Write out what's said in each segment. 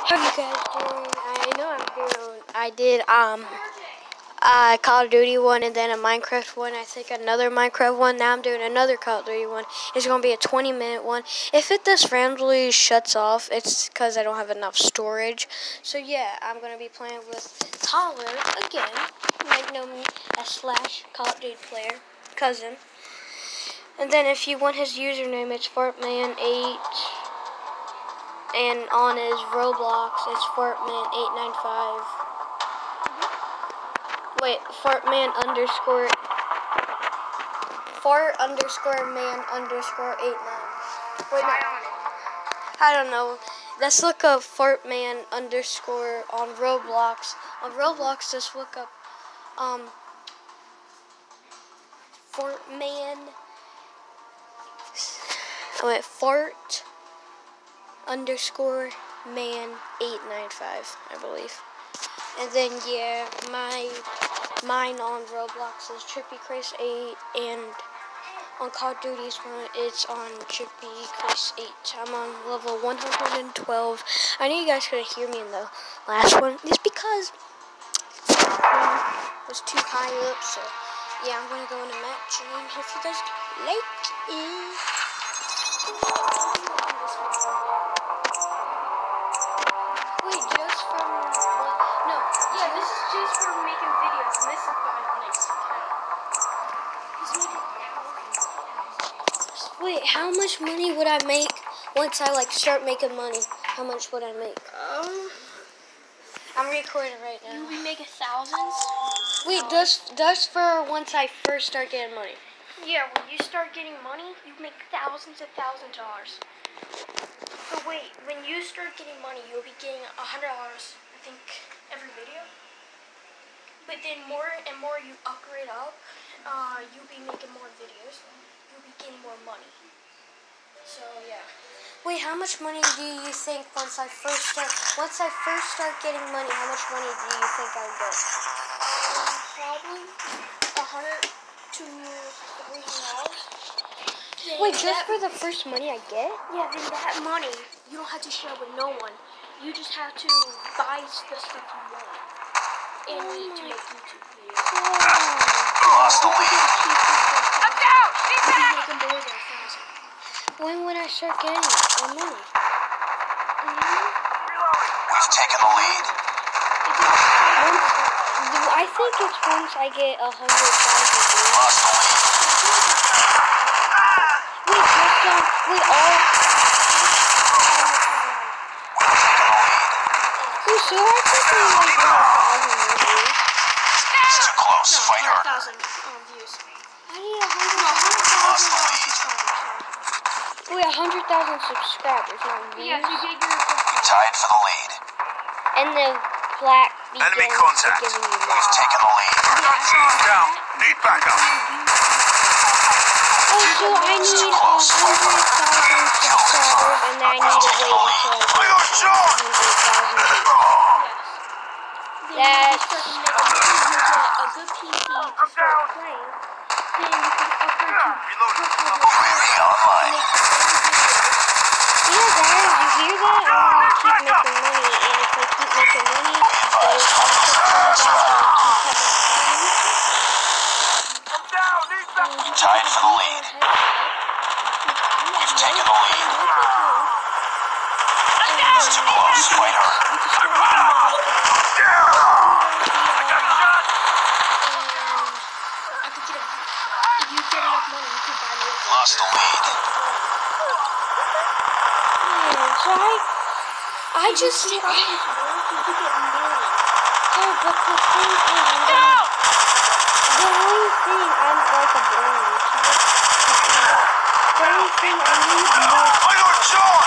How you guys doing? I know I'm doing. I did um, a Call of Duty one and then a Minecraft one. I think another Minecraft one. Now I'm doing another Call of Duty one. It's gonna be a 20 minute one. If it just randomly shuts off, it's because I don't have enough storage. So yeah, I'm gonna be playing with Tyler again. You might know me as Slash Call of Duty player cousin. And then if you want his username, it's Fortman8 and on his Roblox it's Fortman895. Wait, Fortman underscore Fort underscore man underscore eight. Wait, no. I don't know. Let's look up Fortman underscore on Roblox. On Roblox, just look up um Fortman. Wait, Fort underscore man eight nine five, I believe. And then yeah, my mine on Roblox is Trippy Chris eight, and on Call of Duty's one it's on Trippy Chris eight. I'm on level 112. I know you guys couldn't hear me in the last one. It's because it was too high up. So yeah, I'm gonna go in a match, and if you guys like How much money would I make once I like start making money? How much would I make? Um, I'm recording right now. be making thousands. Wait, just just for once I first start getting money. Yeah, when you start getting money, you make thousands and thousands of dollars. But wait, when you start getting money, you'll be getting a hundred dollars, I think, every video. But then more and more you upgrade up, uh, you'll be making more videos. You'll be getting more money. So yeah. Wait, how much money do you think once I first start once I first start getting money? How much money do you think I'll get? Um, probably a hundred to three hundred dollars. Wait, just for the first money I get? Yeah, then that money you don't have to share with no one. You just have to buy the stuff you want and need to make YouTube videos. Lost the lead. I'm down! She's back! Making more than a thousand. When would I start getting the money? We've taken the lead. Once, I think it's once I get a hundred thousand views. Lost the lead. Wait, just um, wait, all. We've taken the lead. Wait, so I think we like got a thousand more views. It's too close. No, Fight harder. 100,000 um, views. I need a 100,000 Lost the um, lead. Subscribers. Wait, hundred thousand subscribers, not Yeah, views. if you get your You tied for the lead. And the black Enemy contact. giving you We've taken the lead. down. Need backup. Oh, so I need a hundred thousand subscribers, and then I need to wait until I I get got a shot. hundred thousand views. Then That's- you start to make a, you get a good PC to start playing. Then you? I keep making money, and. I could get a, if you get enough money, you could buy me a Lost the lead. Yeah, so I, I just, You I, could get millions. yeah, oh, but the thing is, I'm gonna, the only thing, I'm like a blind YouTuber. The only thing I need more, I got shot.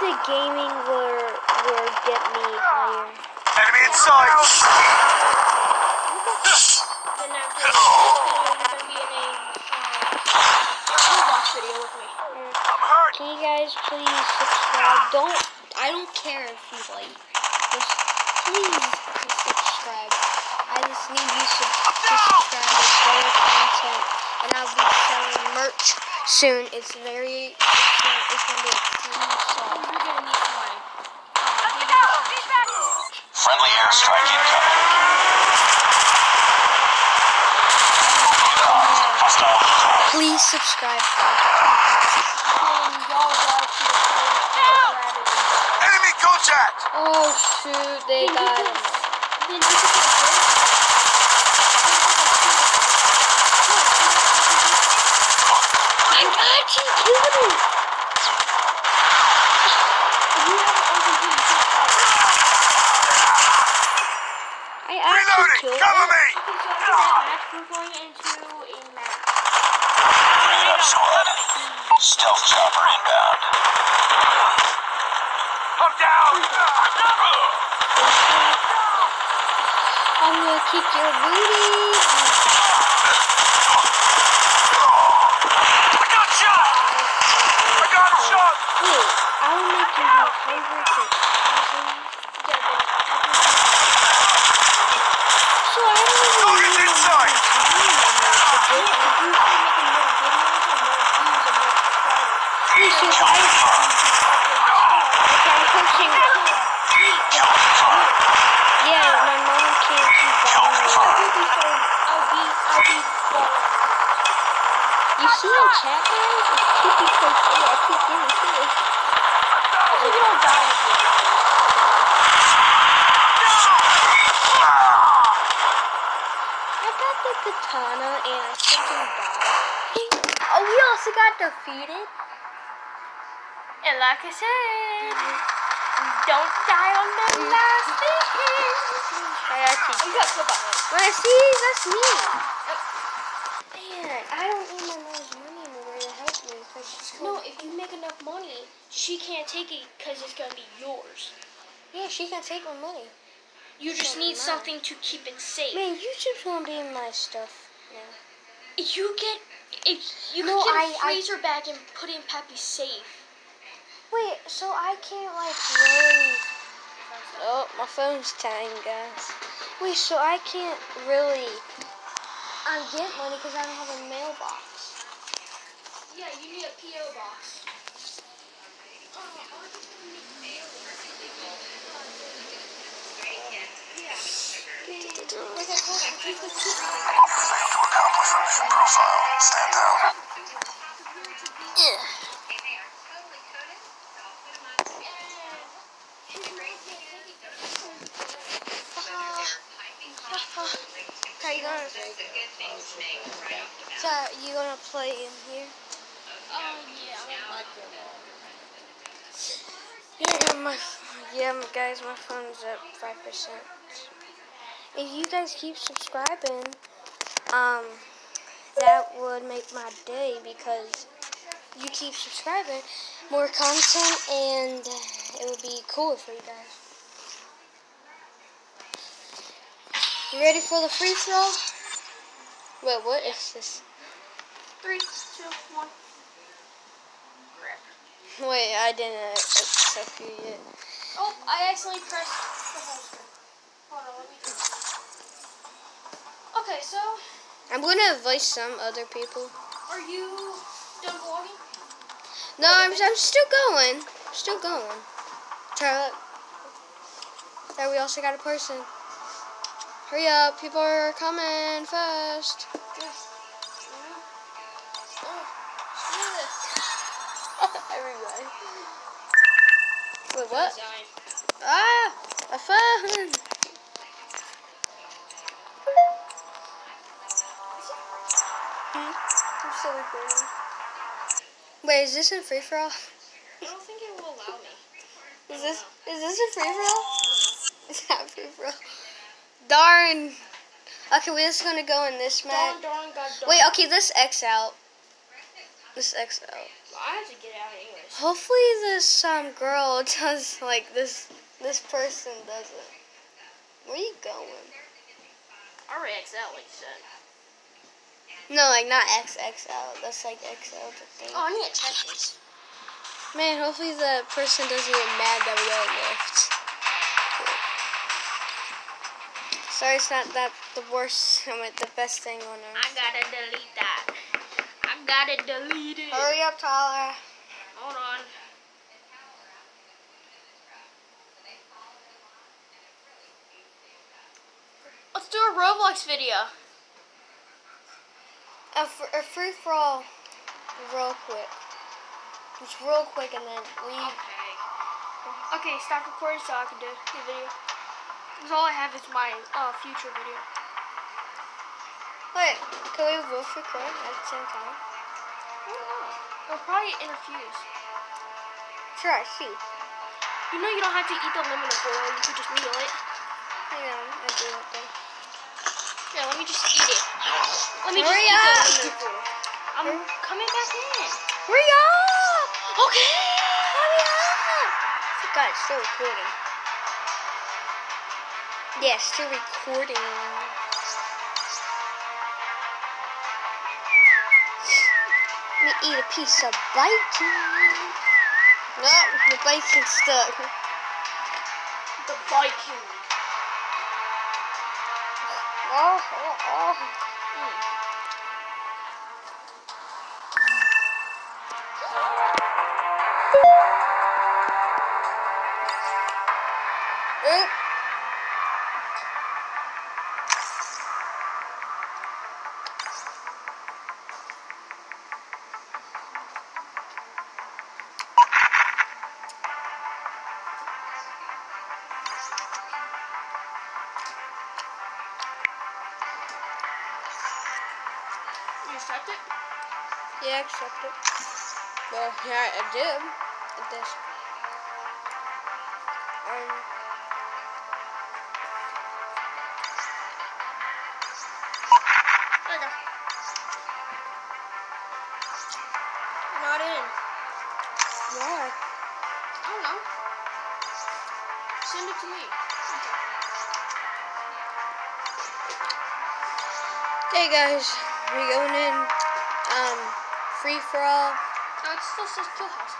The gaming will will get me higher. Enemy in sight. Then after that, you're gonna be in a, last video with me. I'm hurt. Can you guys please subscribe? Don't I don't care if you like. Just please subscribe. I just need you sub- to subscribe with better content, and I'll be selling merch soon. It's very. It's, gonna- it's gonna be a free sale. You're gonna need some money. Friendly airstrike incoming. Please subscribe. guys. And y'all got to the place to grab it and go. Enemy contact. Oh shoot! They got him. Can I actually Reloading. killed Cover me. Okay, so after that match, we're going into a match. Bring it up, squad. Stealth chopper inbound. I'm down. I'm gonna kick your booty. I got shot. I got a shot. Wait, I will make you do hundred to thousand. Yeah, then So I don't even Target's need inside. to do you it. can start making more videos and more views and more subscribers. Wait, so Kill I, confirmed. okay, I'm pushing. Kill confirmed. Yeah, my mom can't keep Kill buying me. confirmed. I'll be, I'll be balling. You see in chat, guys? It's 3. I keep getting kills. So you don't die at the it. I got the katana and I freaking died. Oh, we also got defeated. And like I said, don't die on the last thing. I got him. When see, that's me. Man, I don't need my mom's money anymore to help me. Cause she's No, if you make enough money, she can't take it because it's gonna be yours. Yeah, she can take my money. You just need something to keep it safe. Man, YouTube's gonna be in my stuff now. You get if you No, can get a I- I- freezer bag and put it in Pappy's safe. Wait, so I can't like really. Oh, my phone's dying, guys. Wait, so I can't really um, get money because I don't have a mailbox. Yeah, you need a PO box. Failed to accomplish our mission profile. Stand down. Yeah. Okay, you gonna, so you gonna play in here? Oh yeah. Yeah, my yeah, my- guys, my phone's at five percent. If you guys keep subscribing, um, that would make my day because you keep subscribing, more content, and it would be cool for you guys. You ready for the free throw? Wait, what is this? Three, two, one. Wait, I didn't accept you yet. Oh, I accidentally pressed the screen. Hold on, let me do Okay, so I'm gonna invite some other people. are you done vlogging? No, I'm, I'm still going. Still going. Charlotte. There, we also got a person. Hurry up, people are coming fast. Oh, Everybody. Wait, what? Ah, phone. Hmm? I'm still recording. Wait, is this in free for all? I don't think it will allow me. Is this is this a free for all? It's not free for all. Darn. Okay, we're just gonna go in this map. Darn, darn, god darn. Wait, okay, let's X out. Let's X out. I have to get out anyways. Hopefully this um girl does like this this person doesn't. Where you going? X like you said. No, like not XXL. That's like XL the thing. Oh, I need to check this. Man, hopefully the person doesn't get mad that we don't lift. Sorry, it's not that the worst. I mean, the best thing on earth. I gotta delete that. I gotta delete it. Hurry up, Tyler. Hold on. Let's do a Roblox video. A, fr- a free for all, real quick. Just real quick, and then leave. Okay. Okay, stop recording so I can do the video. Because all I have is my uh, future video. Wait, can we both record at the same time? It'll probably interfuse. Sure, I see. You know you don't have to eat the aluminum foil, you could just peel it. Hang on, I do it then. Yeah, let me just eat it. Let me Hurry just eat up. the foil. I'm coming back in. Hurry up! Okay. Hurry up! God, it's still recording. Yeah, it's still recording. Me eat a piece of bacon. No, the bacon's stuck. The Viking. Oh, oh, oh. Oop. Accept it? Yeah, accept it. Well, yeah, I did. At this. Um. There you go. Not in. Why? I don't know. Send it to me. Hey guys, we going in. Um, free for all. No, it still says Kill House.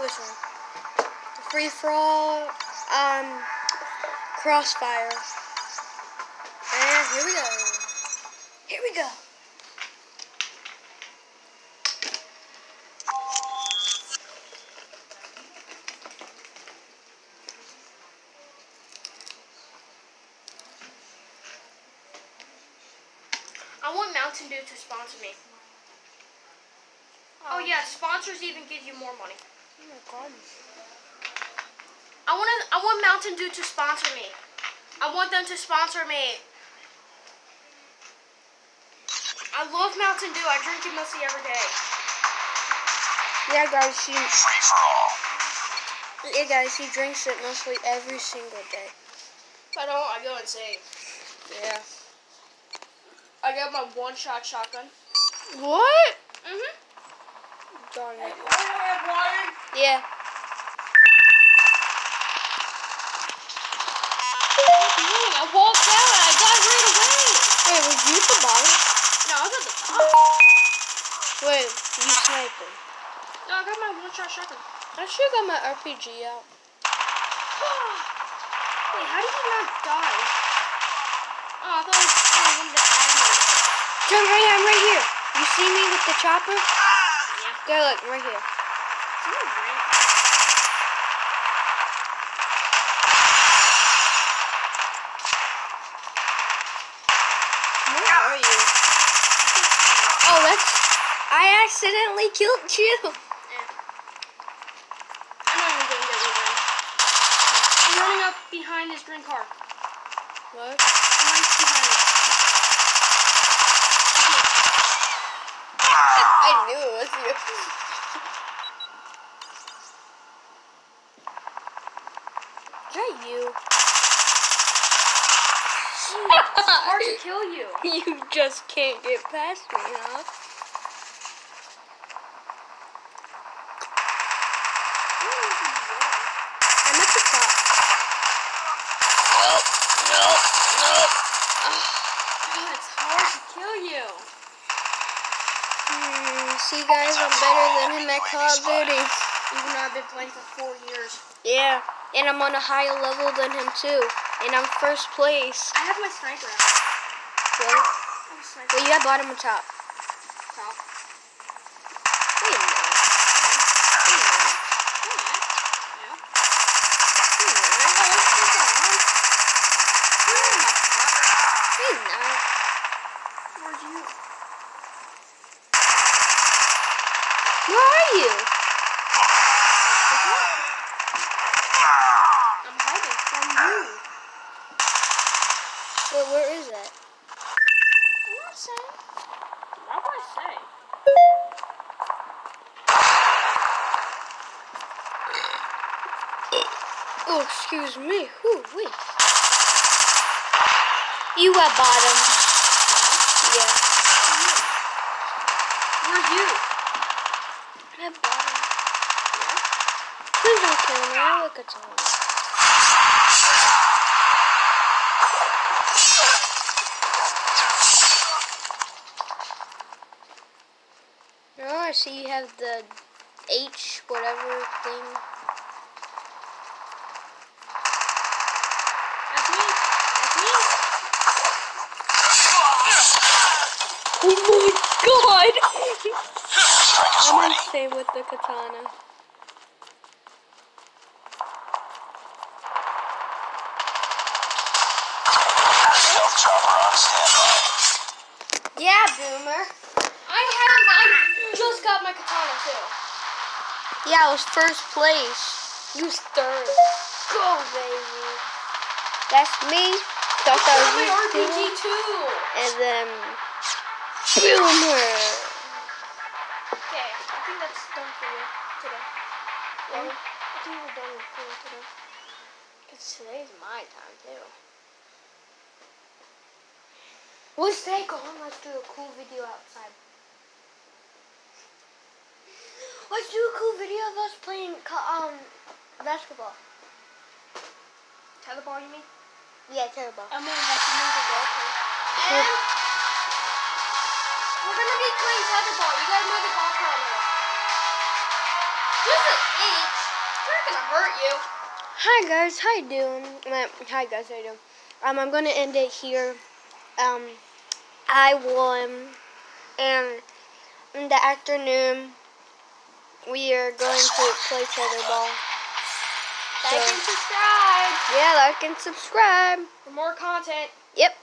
Which one? Free for all. Um, crossfire. And here we go. Here we go. I want Mountain Dew to sponsor me. Oh um, yeah, sponsors even give you more money. Oh my god. I want to, I want Mountain Dew to sponsor me. I want them to sponsor me. I love Mountain Dew. I drink it mostly every day. Yeah, guys, she. Free for all. Yeah, guys, he drinks it mostly every single day. If I don't, I go insane. Yeah. I got my one-shot shotgun. What? Mhm. Darn it. water. Yeah. Dang, I walked out and I got right away. Wait, was you at the bottom? No, I was at the top. Wait, you sniping? No, I got my one-shot shotgun. I should have got my RPG out. Wait, how did you not die? Oh, I thought it was only one of the admins. John, right here, I'm right here. You see me with the chopper? Yeah. Go look, right here. Where are you? Oh. I accidentally killed you. Yeah. I'm not even gonna get revenge. I'm running up behind this green car. I knew it was you. Is you? It's hard to kill you. You just can't get past me, huh? I'm at the top. Nope, nope, nope. God, it's hard to kill you. Hmm, see, guys, I'm better than him at Call of Duty. Even though I've been playing for four years. Yeah, and I'm on a higher level than him too, and I'm first place. I have my sniper out. Really? I have a sniper Well, you have bottom or top? top. Wait a minute. Wait a minute. Yeah. Wait a minute. Oh, let's get on. You're in my top. Wait a minute. Where'd you? Where are you? I'm hiding from you. Wait, where is that? I'm not saying. What would I say? Oh, excuse me. Ooh, wait. You at bottom. Yeah. Where's you? At bottom. Please don't kill me. I look at someone. Oh, I see you have the H whatever thing. That's me. That's me. Oh my god! I'm insane with the katana. Stealth chopper on standby. Yeah, Boomer. I have. I just got my katana too. Yeah, I was first place. You was third. Go, baby. That's me. Thought that was you RPG too. too. And then Boomer. Okay, I think that's done for you today. Really? I think we're done for you today. Cause today's my time too. Let's take on. Let's do a cool video outside. Let's do a cool video of us playing um basketball. Tetherball, you mean? Yeah, terrible. I'm gonna have to move the goalpost. We're gonna be playing tetherball. You gotta move the golf cart a. Just an inch. Not gonna hurt you. Hi guys, how you doing? Hi guys, how you doing? Um, I'm gonna end it here. Um, I won, and in the afternoon we are going to play tetherball. Like So- and subscribe Yeah, like and subscribe. for more content. Yep.